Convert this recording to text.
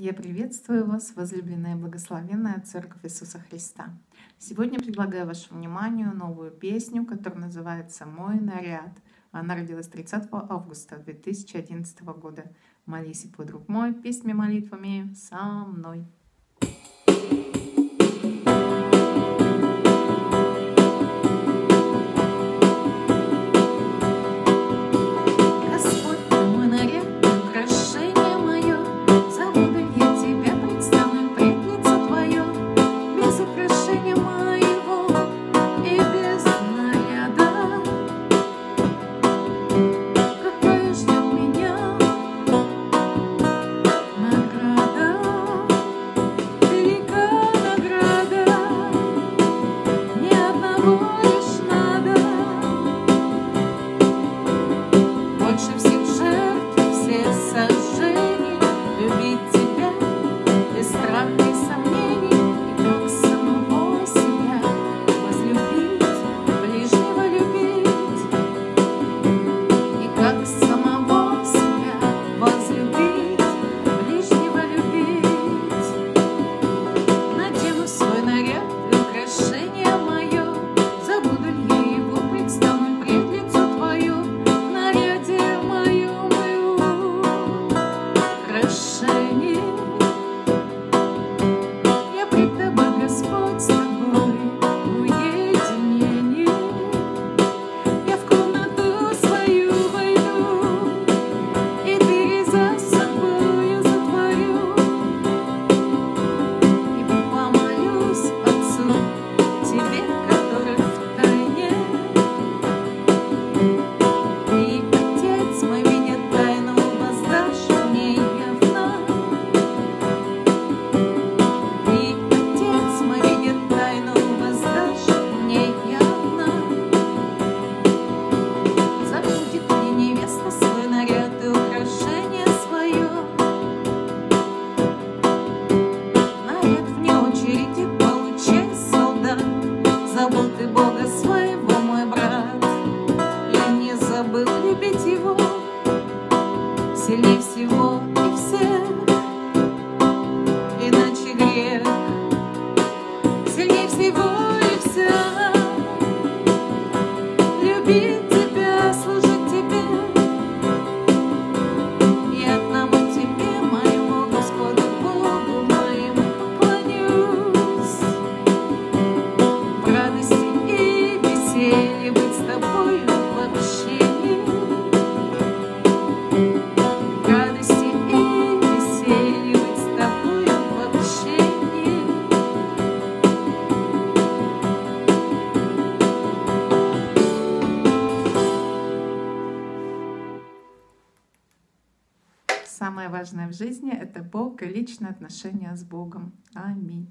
Я приветствую вас, возлюбленная и благословенная Церковь Иисуса Христа. Сегодня предлагаю вашему вниманию новую песню, которая называется «Мой наряд». Она родилась 30 августа 2011 года. Молись, и друг мой, песнями молитвами со мной. Thank you. Сильнее всего и всех, иначе грех. Сильнее всего и вся, любить Самое важное в жизни — это Бог и личные отношения с Богом. Аминь.